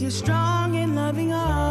your strong and loving all.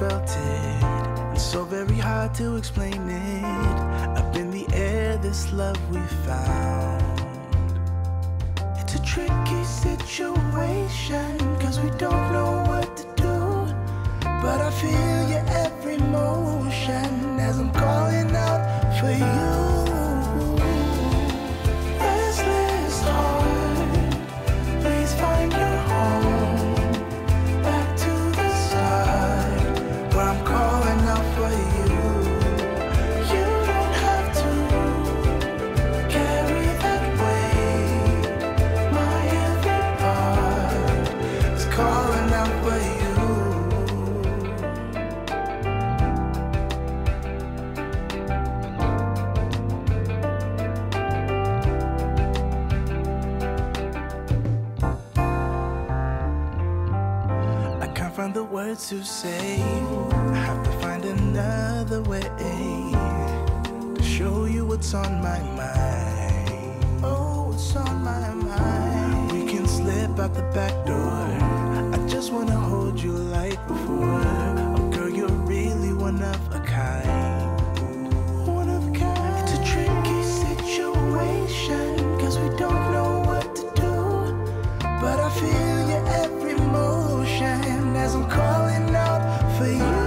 felt it. It's so very hard to explain it. Up in the air, this love we found. It's a tricky situation, cause we don't know what to do. But I feel I have to find another way to show you what's on my mind. Oh, what's on my mind? We can slip out the back door. I just wanna hold you like before. Oh, girl, you're really one of a kind. One of a kind. It's a tricky we don't know what to do. But I feel every motion as I'm calling face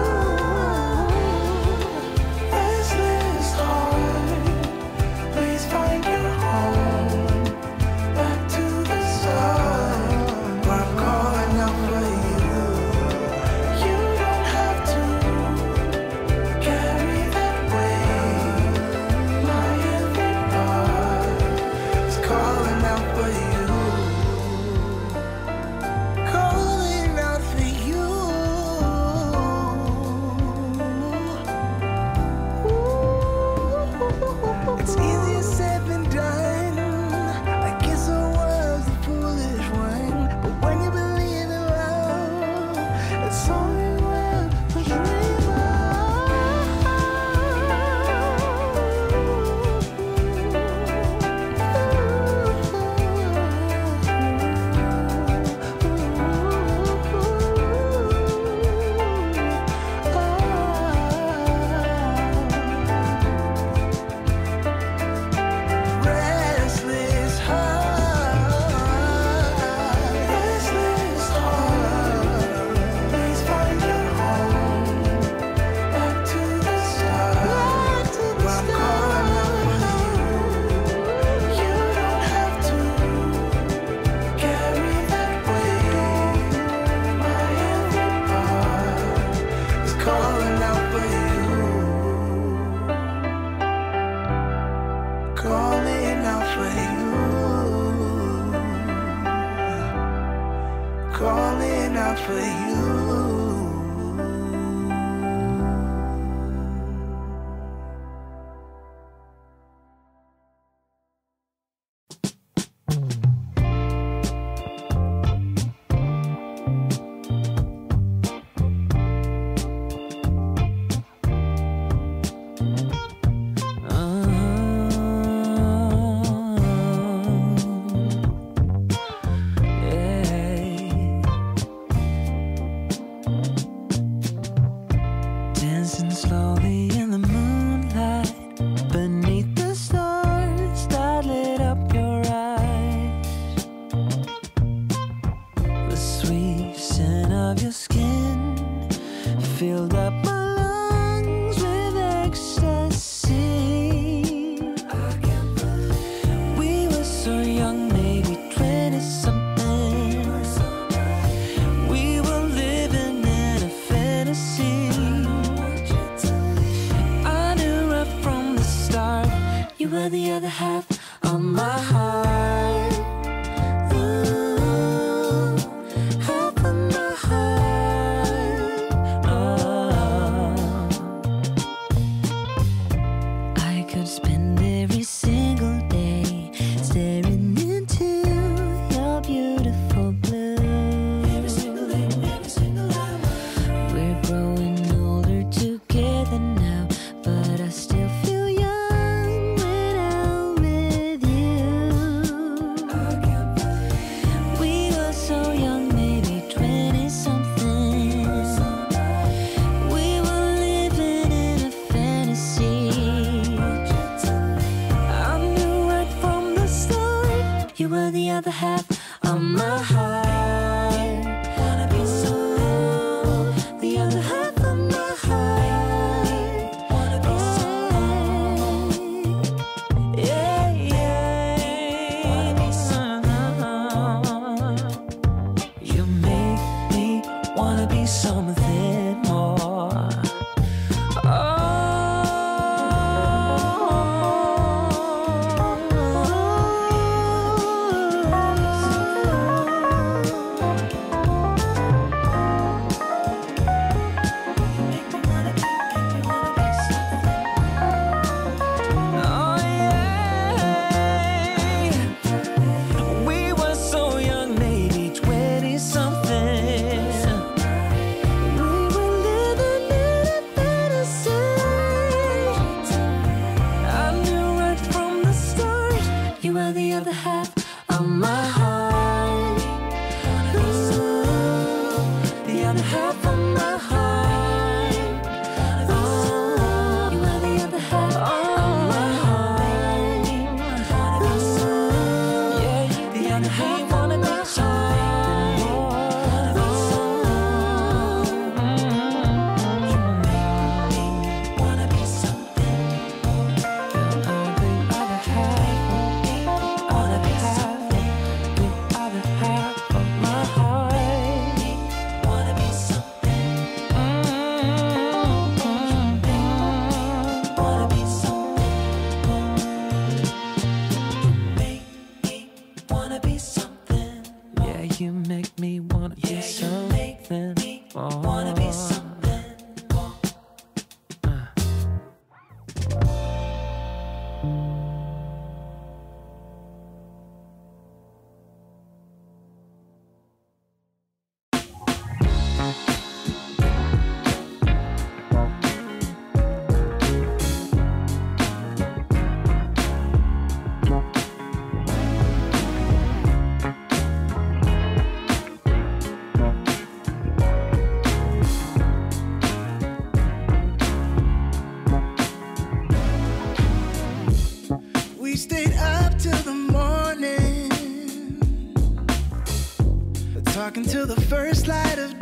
talking till the first light of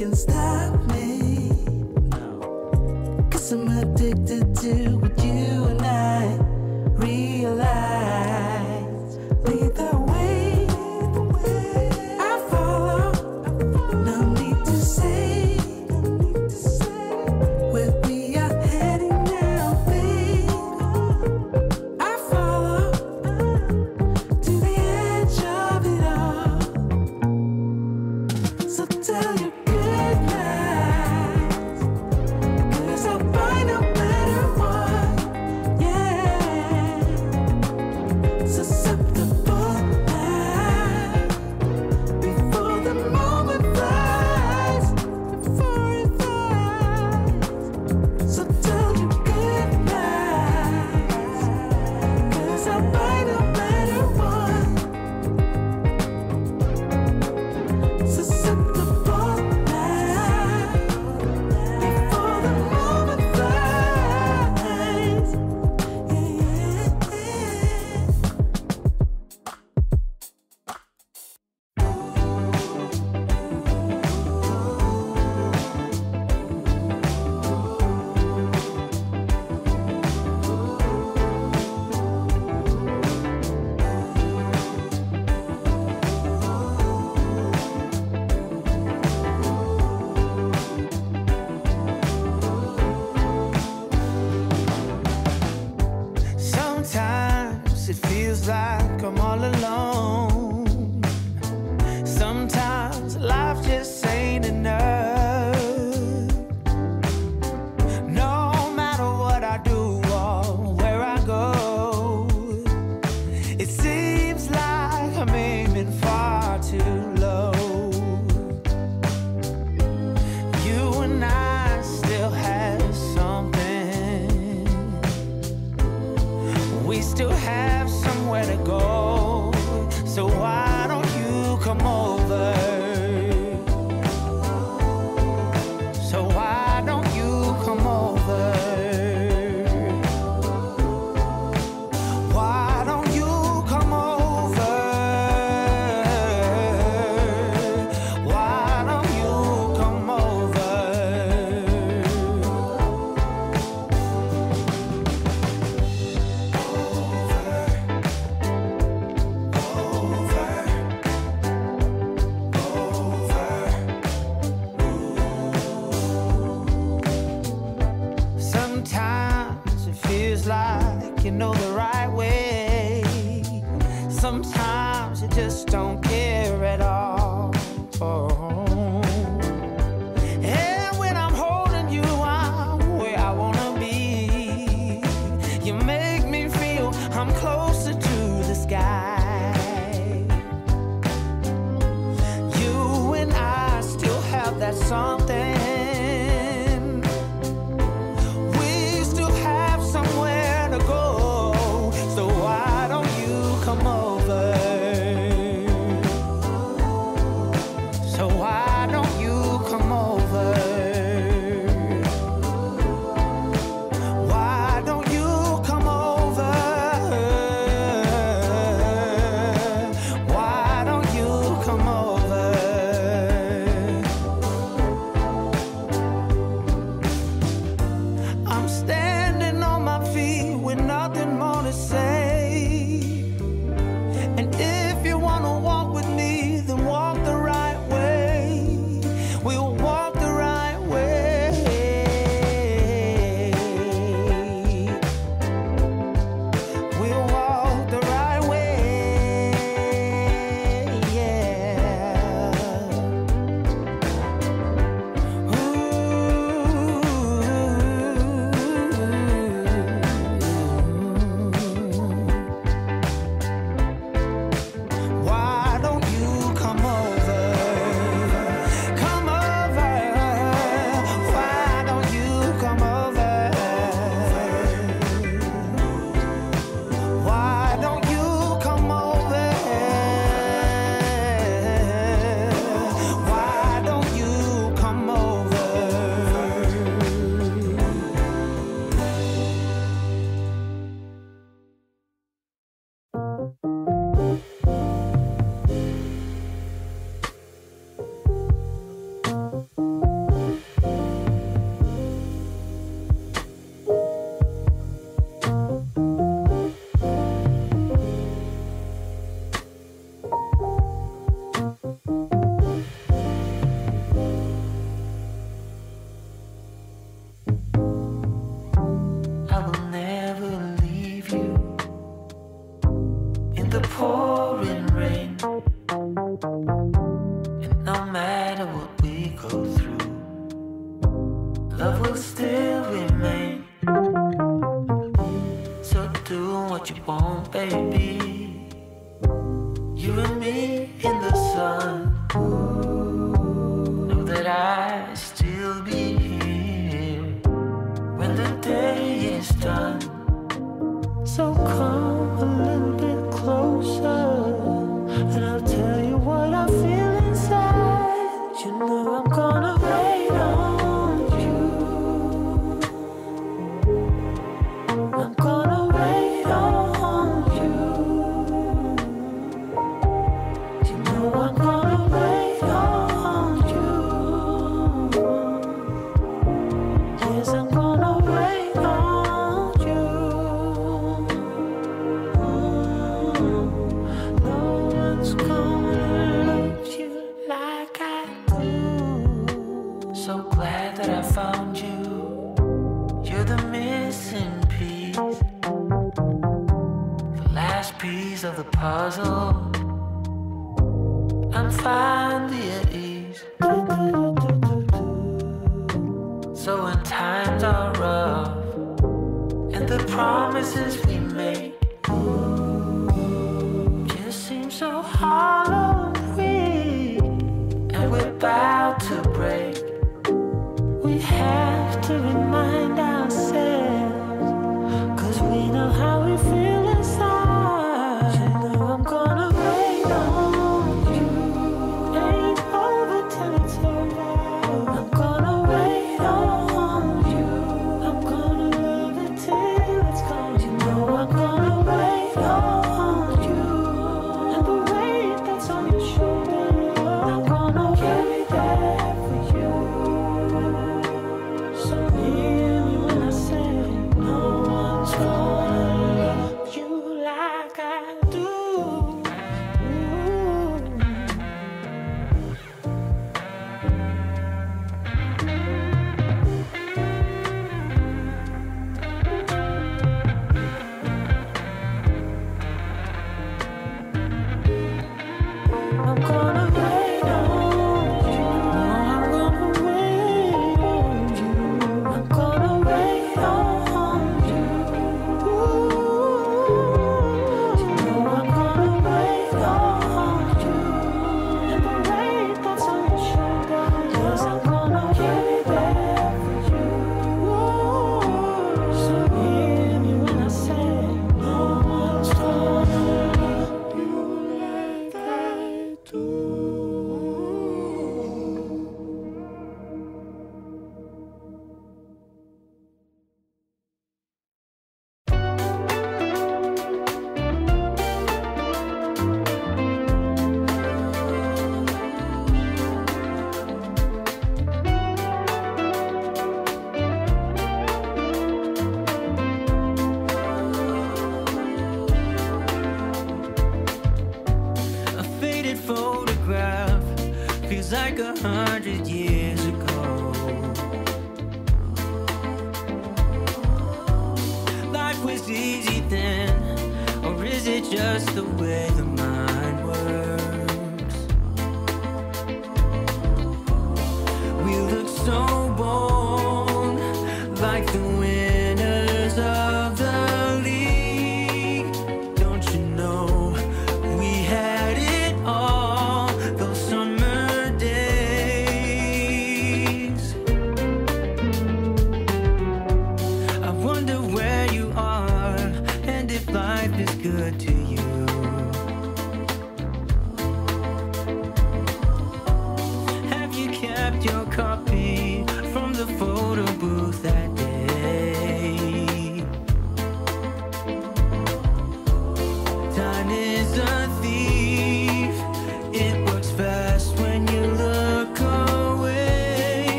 can stop me. Cause I'm addicted to what you and I.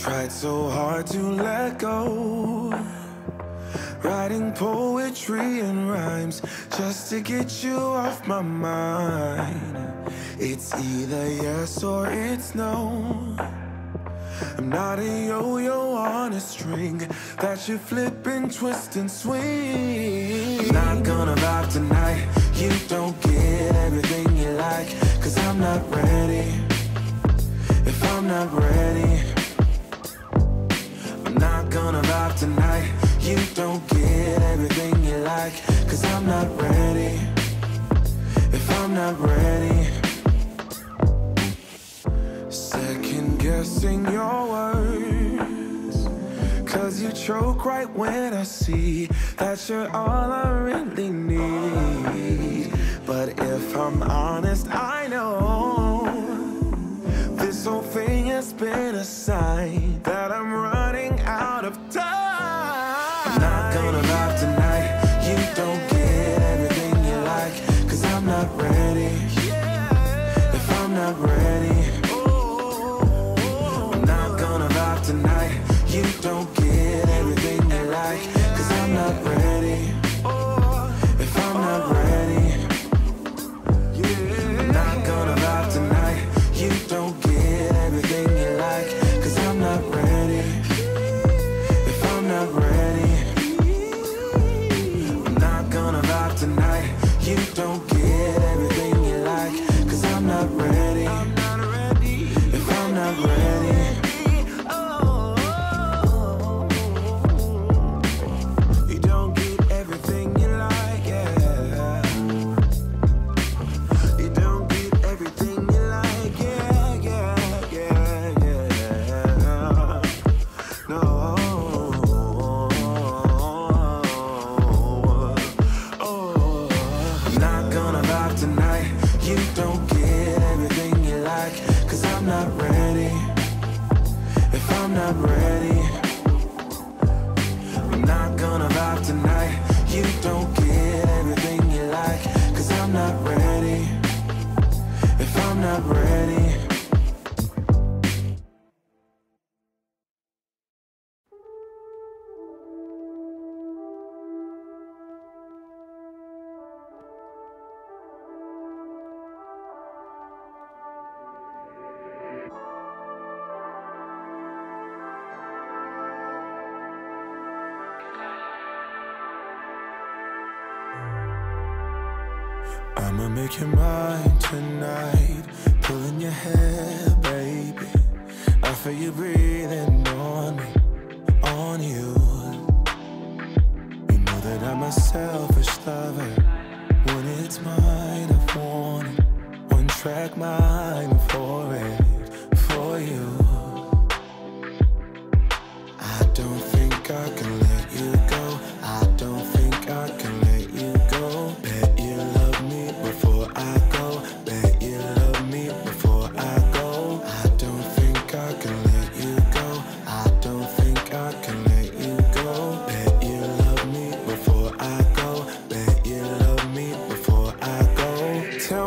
tried so hard to let go. Writing poetry and rhymes just to get you off my mind. It's either yes or it's no. I'm not a yo yo on a string that you flip and twist and swing. I'm not gonna vibe tonight. You don't get everything you like, cause I'm not ready. If I'm not ready, gonna vibe tonight. You don't get everything you like, cause I'm not ready. If I'm not ready, second guessing your words. Cause you choke right when I see that you're all I really need. But if I'm honest, I know this whole thing has been a sign that I'm running out of time. I'm not gonna vibe tonight. You don't get everything you like, cause I'm not ready. If I'm not ready,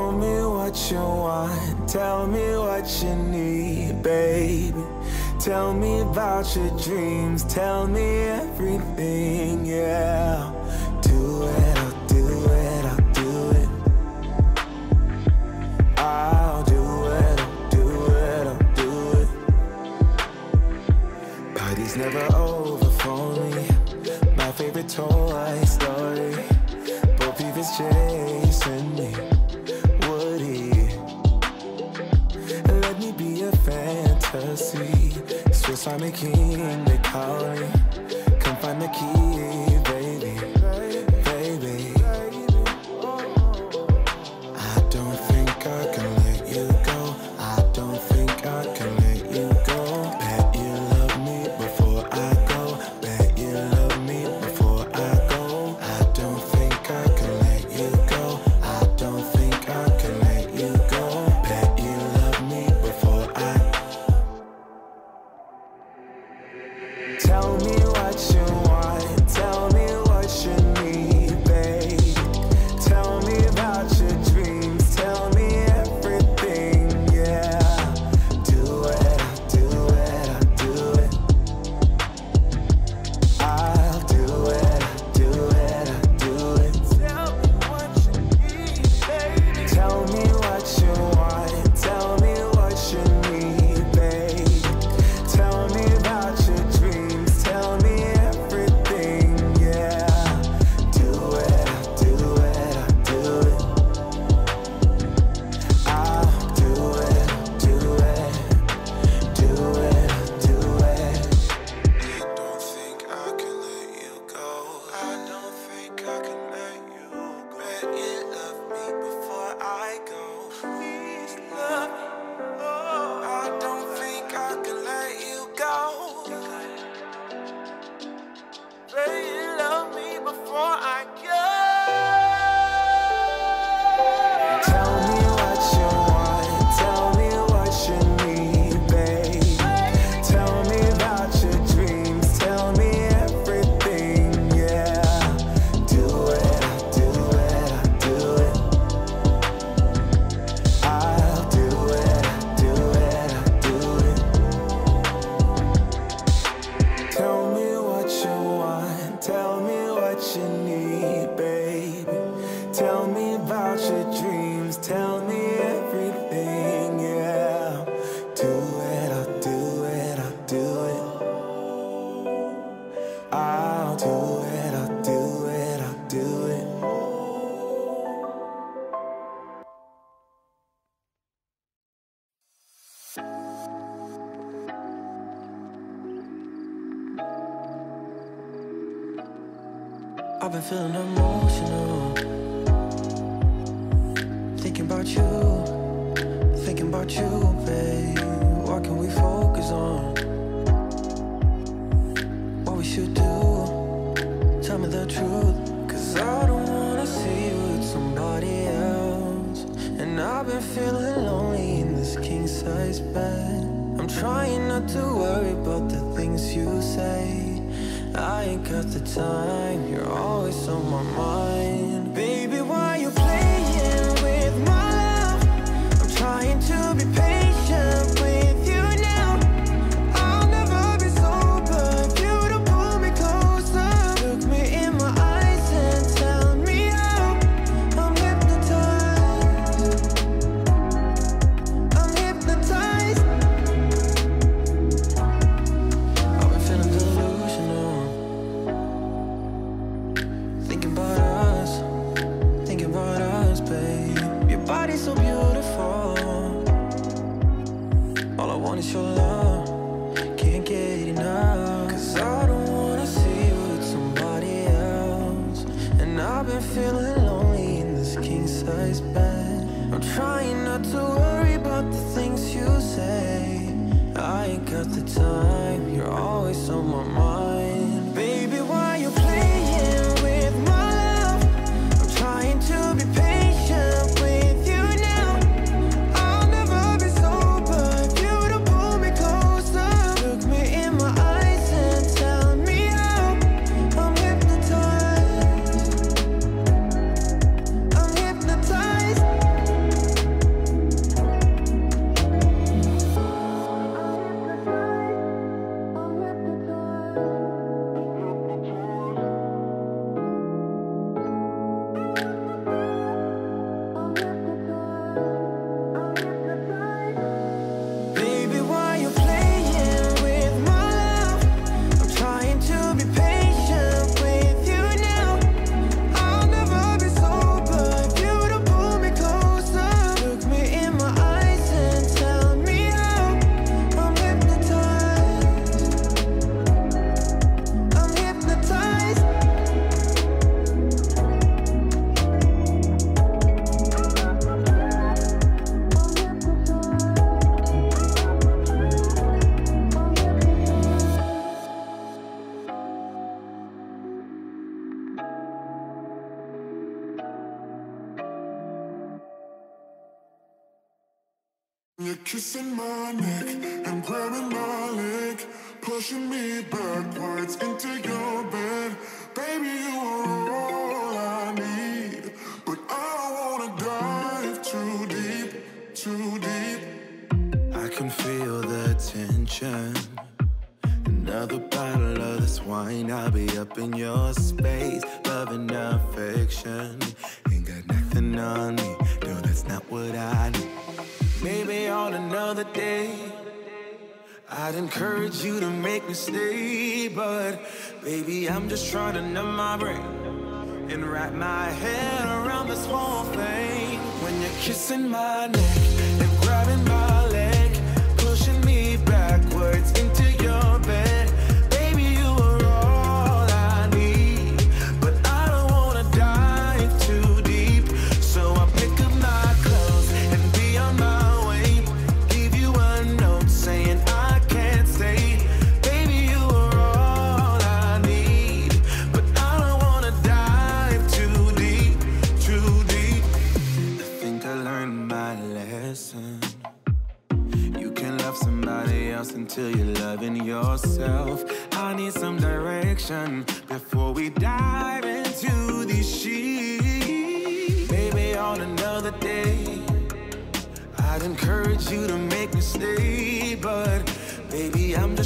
Show me what you want, tell me what you need, baby. Tell me about your dreams, tell me everything, yeah. Do it, I'll do it, I'll do it. I'll do it, I'll do it, I'll do it. Party's never over for me. My favorite toy story. Both of his change jealousy Swiss Army King, they call me Come find the key.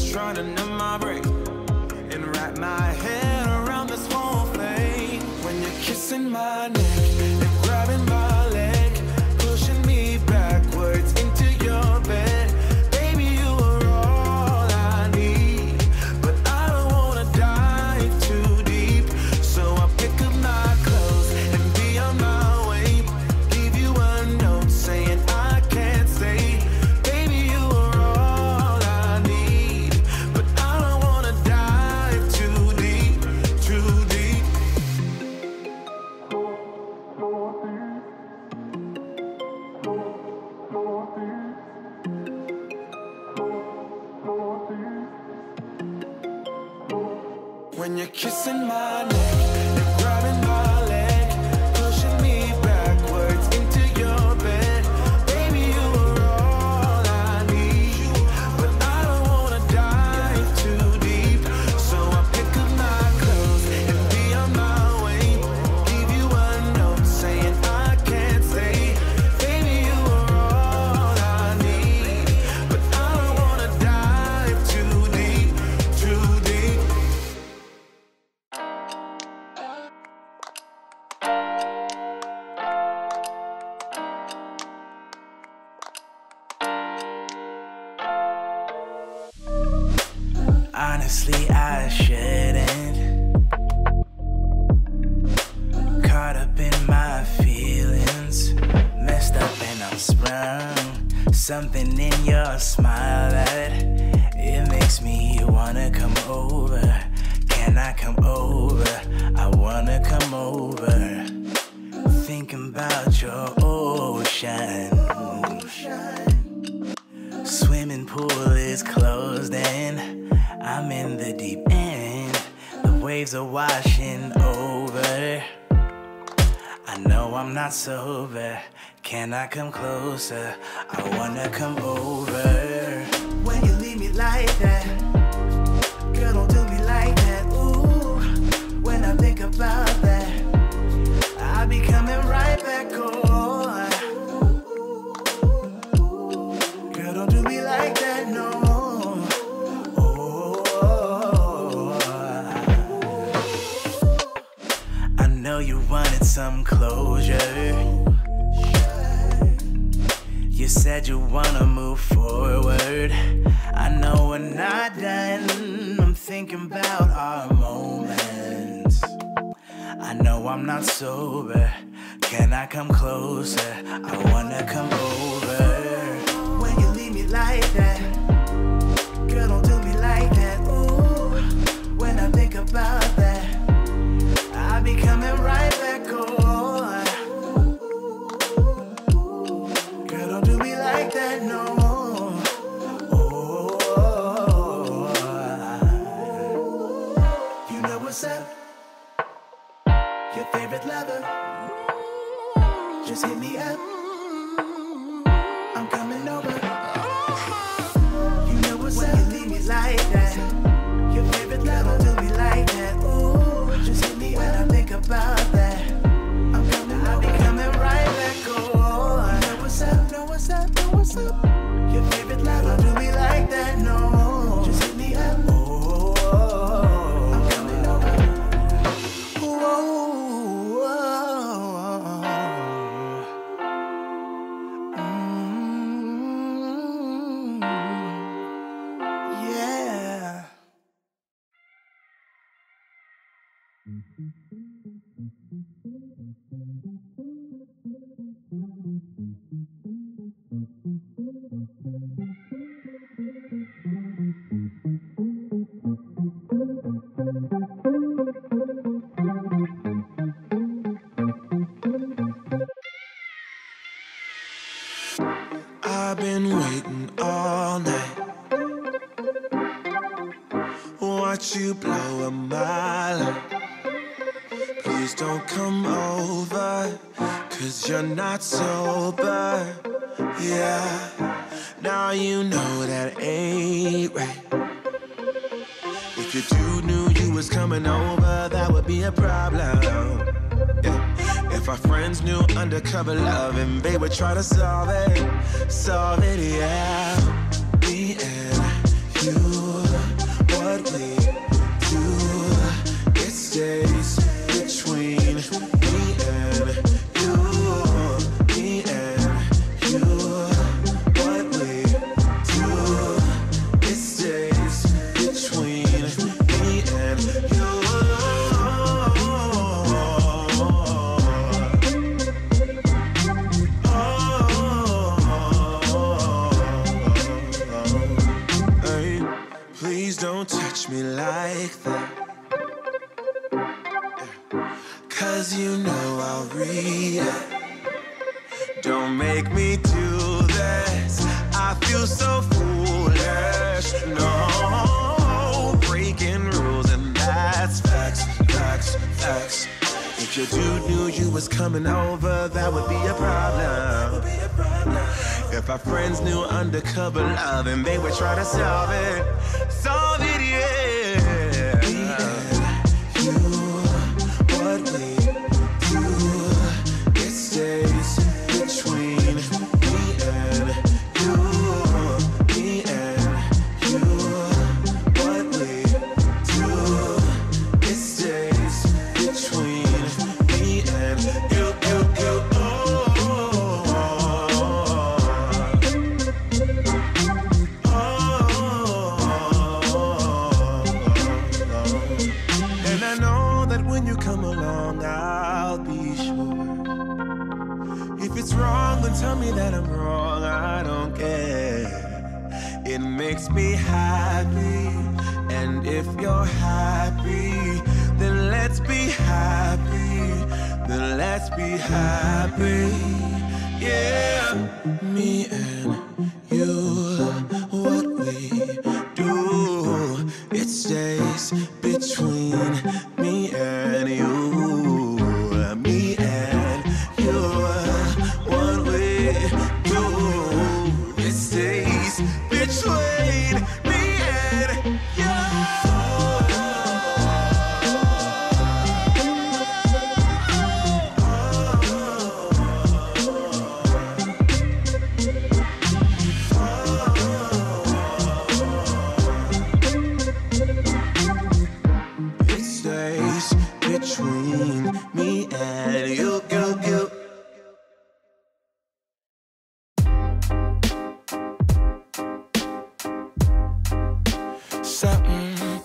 Just trying to numb my brain and wrap my head around this whole thing. When you're kissing my neck and grabbing my come closer?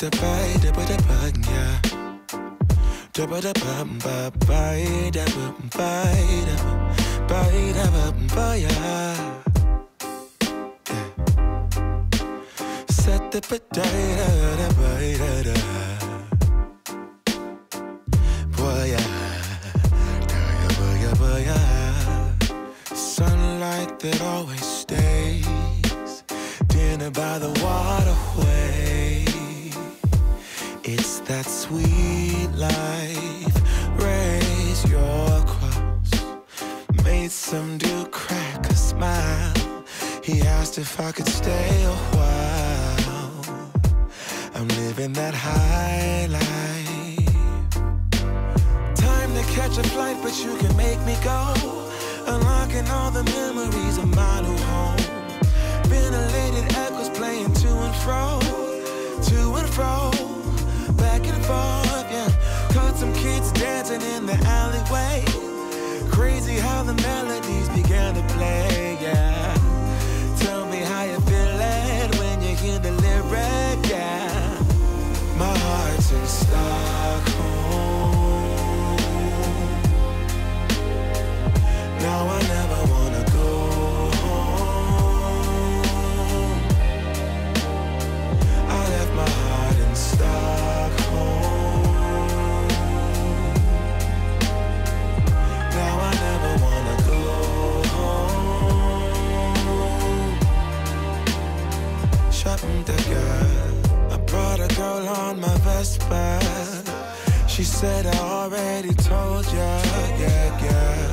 To buy, da ba da ba, yeah. Da ba da ba, ba ba, da ba ba, da ba ba, da ba ba, yeah. Set the ba da da da ba da da. Boy, yeah. Da ya ba ya ba ya. Sunlight that always stays. Dinner by the waterway. That sweet life. Raise your cross. Made some dude crack a smile. He asked if I could stay a while. I'm living that high life. Time to catch a flight, but you can make me go. Unlocking all the memories of my new home. Ventilated echoes playing to and fro, to and fro, forth, yeah. Caught some kids dancing in the alleyway. Crazy how the melodies began to play, yeah. On my Vespa. She said I already told ya, yeah, yeah.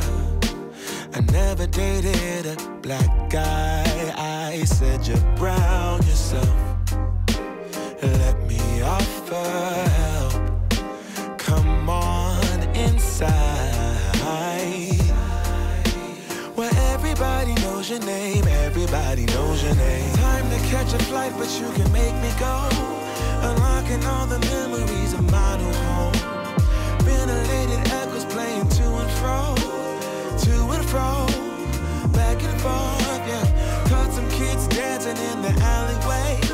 I never dated a black guy. I said you're brown yourself. Let me offer help. Come on inside. Where everybody knows your name, everybody knows your name. Time to catch a flight, but you can make me go. Unlocking all the memories of my new home. Ventilated echoes playing to and fro, to and fro, back and forth, yeah. Caught some kids dancing in the alleyway.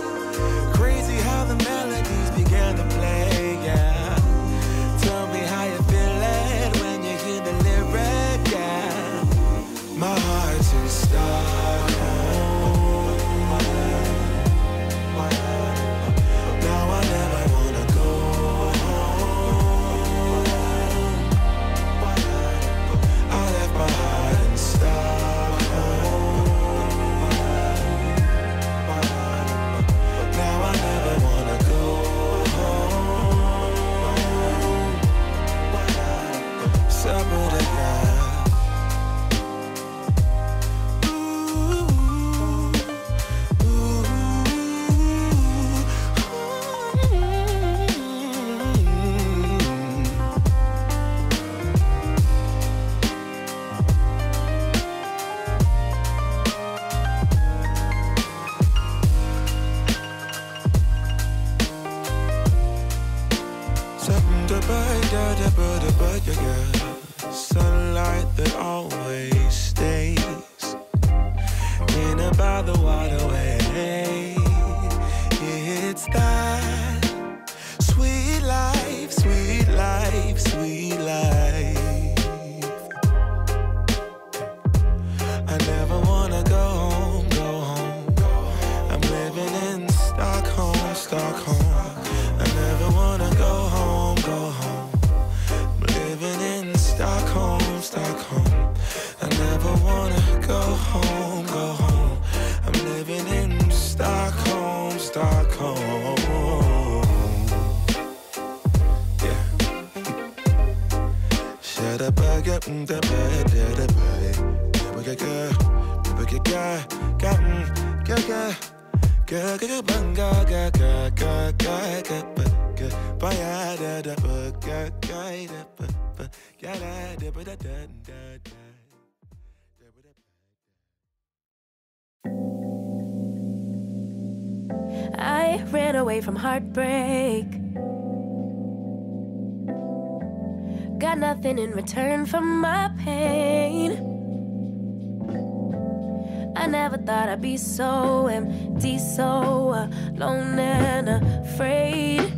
I be so empty, so alone and afraid?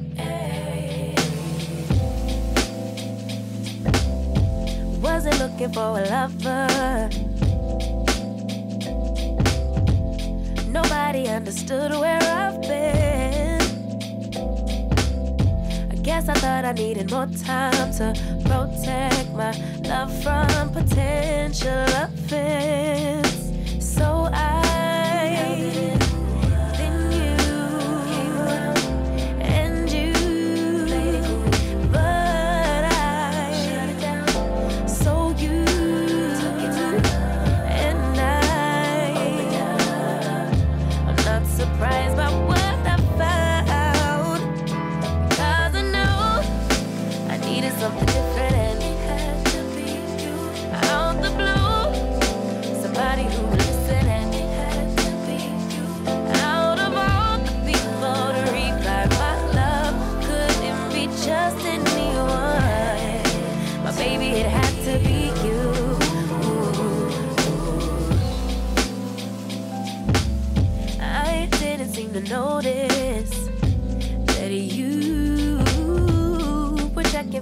Wasn't looking for a lover. Nobody understood where I've been. I guess I thought I needed more time to protect my love from potential offense.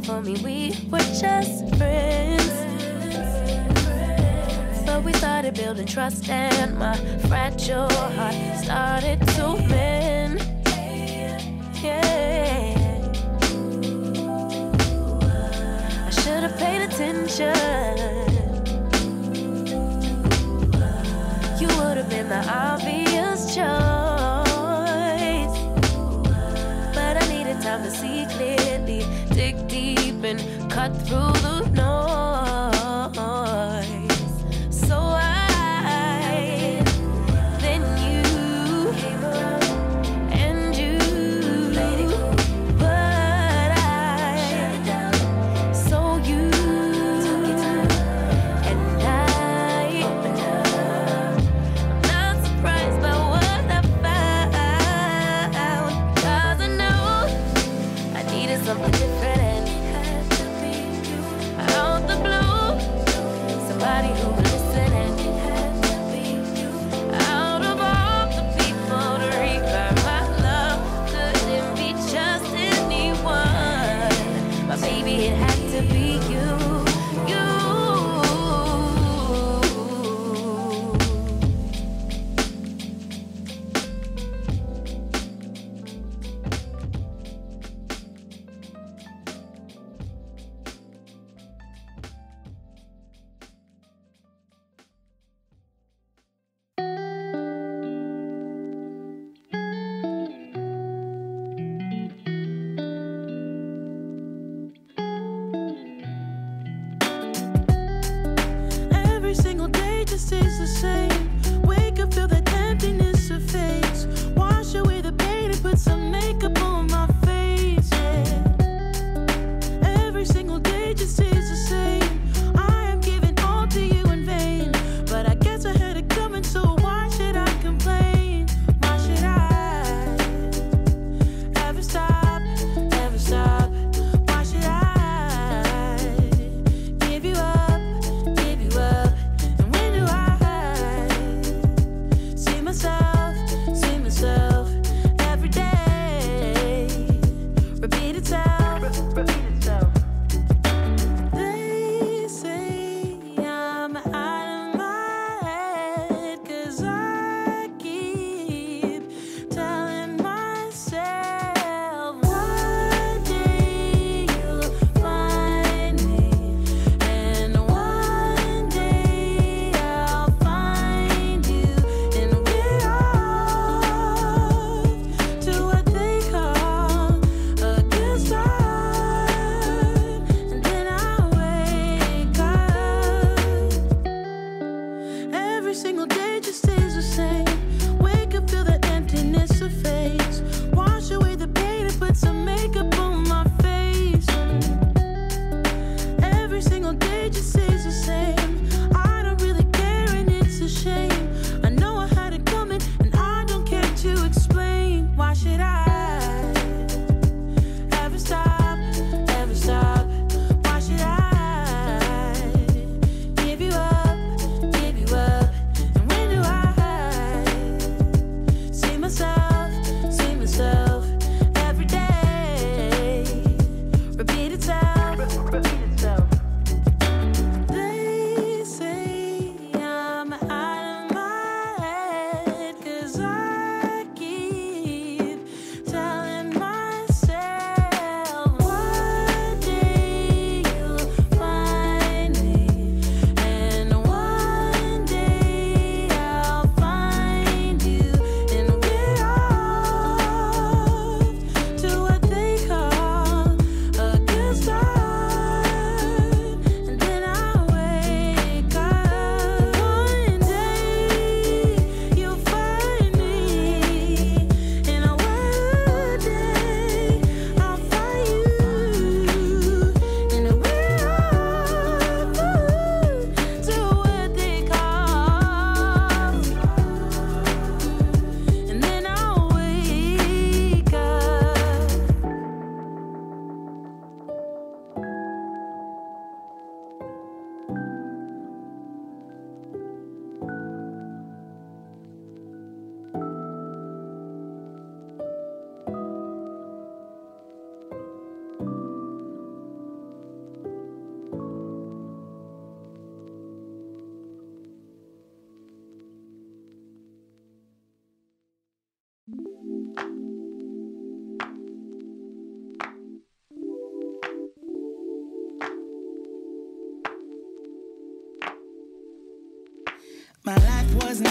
for me, we were just friends. But we started building trust, and my fragile heart started to mend. Yeah. I should have paid attention. You would have been the obvious choice. cut through the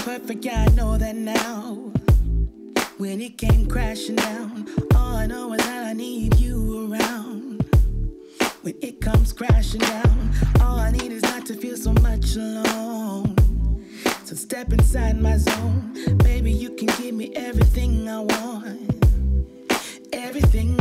perfect, yeah, I know that now. When it came crashing down, all I know is that I need you around. When it comes crashing down, all I need is not to feel so much alone. So step inside my zone, baby, you can give me everything I want. Everything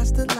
living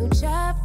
new chapter,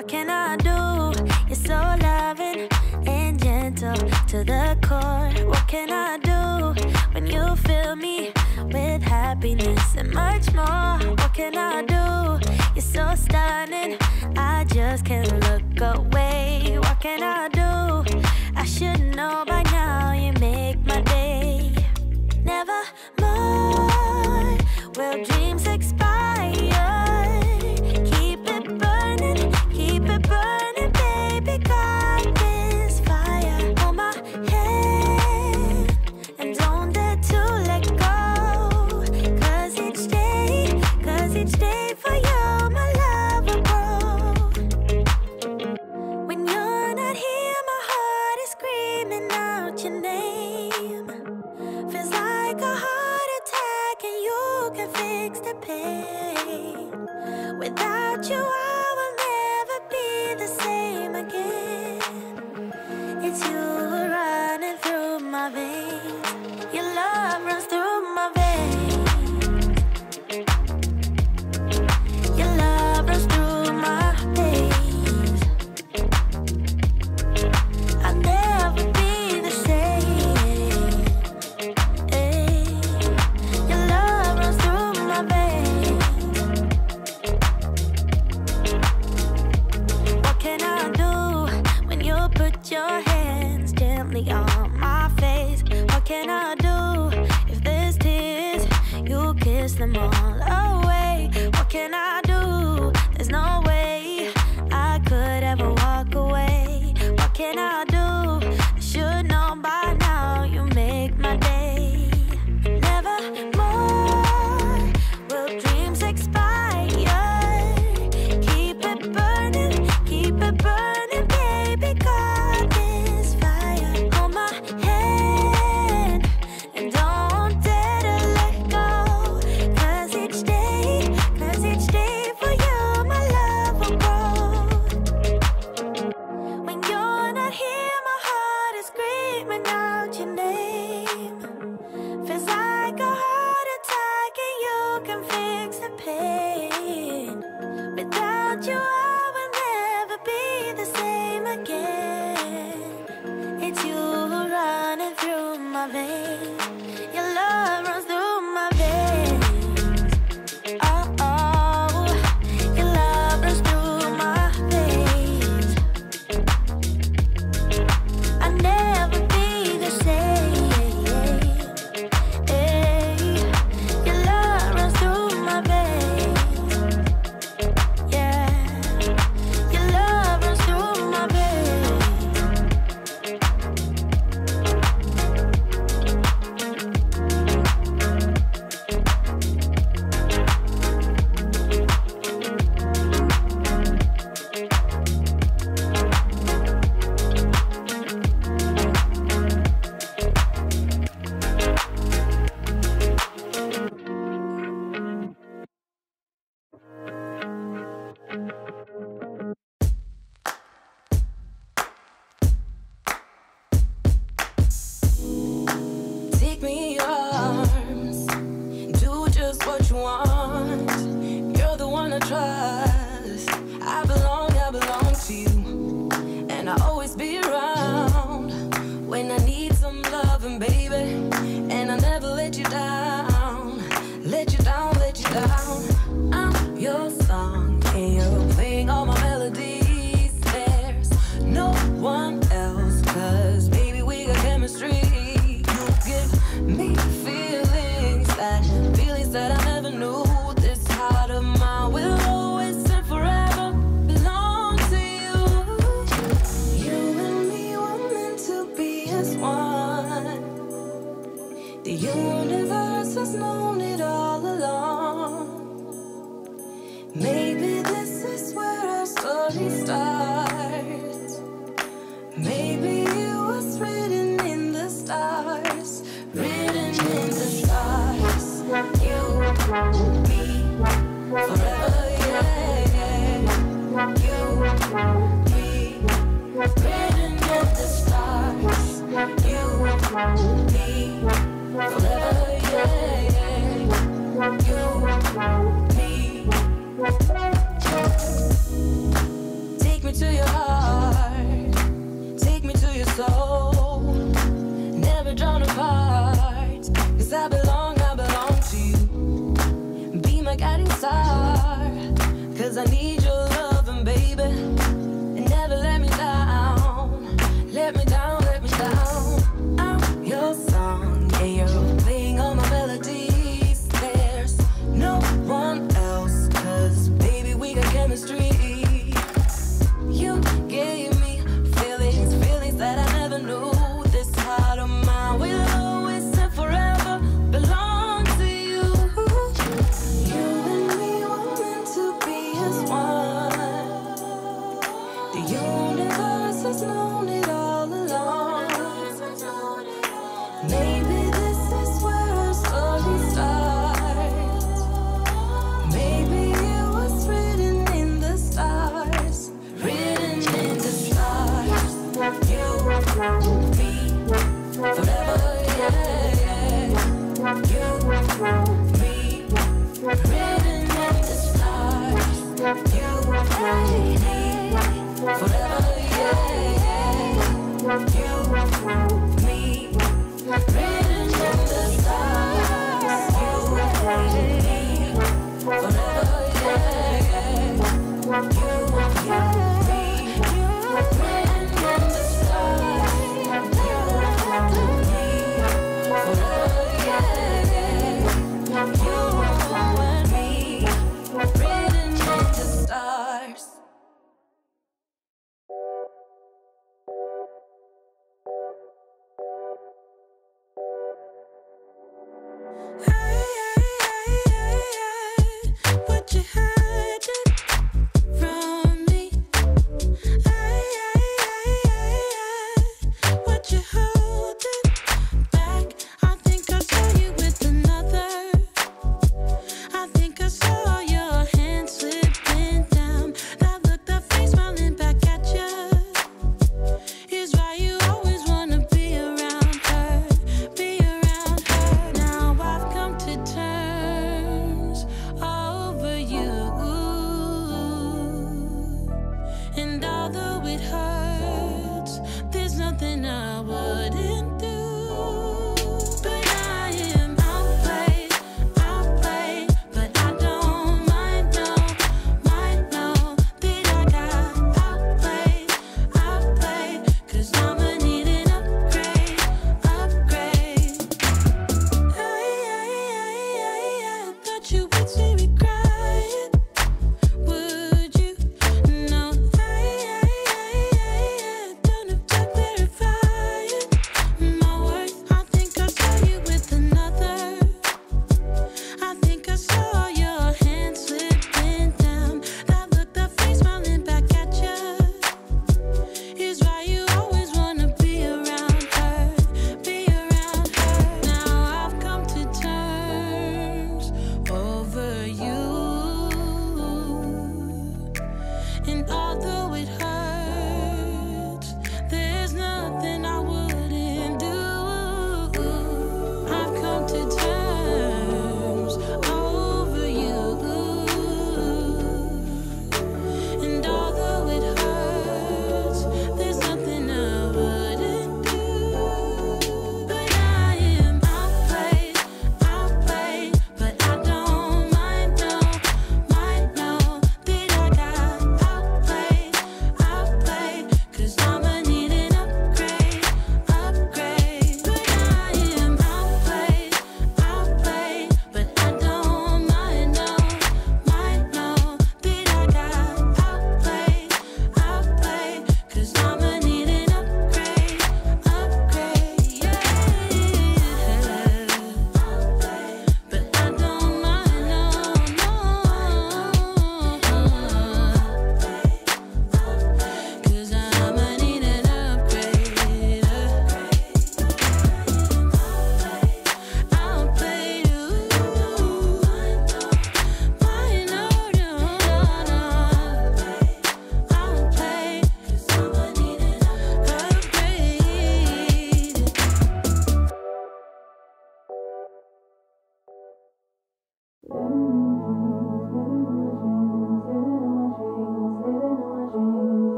what can I do? You're so loving and gentle to the core. What can I do when you fill me with happiness and much more? What can I do? You're so stunning, I just can't look away. What can I do? I should know by now you make my day. Never more will dream.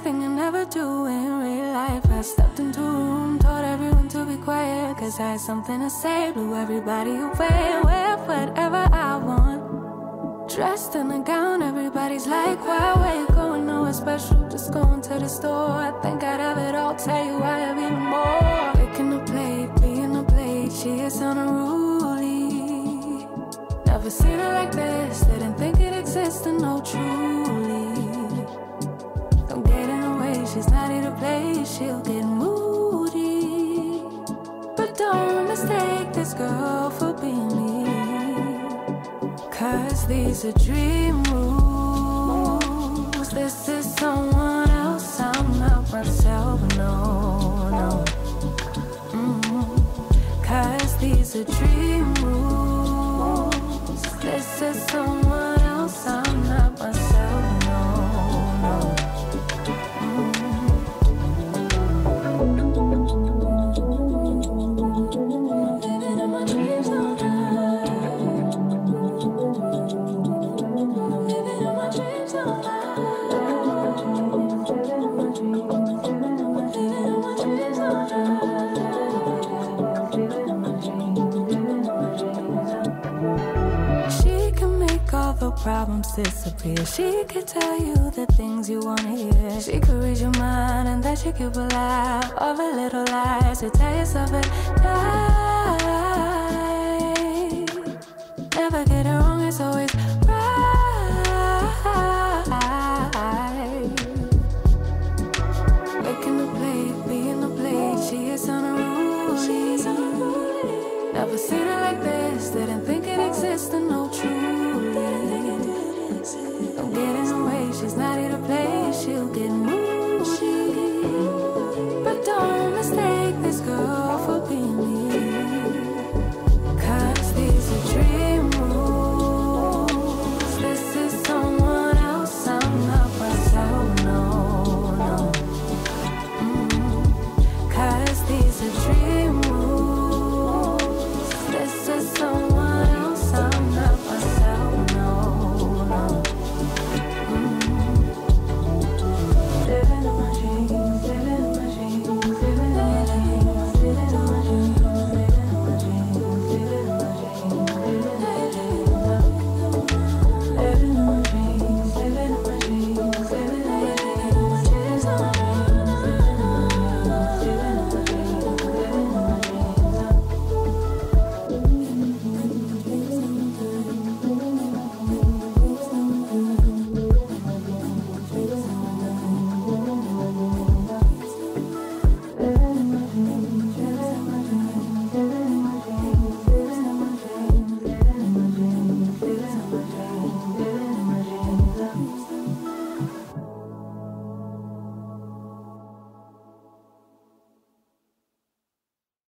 Everything I never do in real life. I stepped into a room, told everyone to be quiet. Cause I had something to say, blew everybody away. Wear whatever I want. Dressed in a gown, everybody's like, why, where you going? Nowhere special, just going to the store. I think I'd have it all, tell you why I have even more. Picking a plate, being a plate, she is unruly. Never seen her like this, she'll get moody. But don't mistake this girl for being me. Cause these are dream rules. This is someone else, I'm not myself, no, no. Mm. Cause these are dream rules. This is someone problems disappear. She could tell you the things you wanna hear. She could read your mind and then she could laugh all the little lies to tell yourself it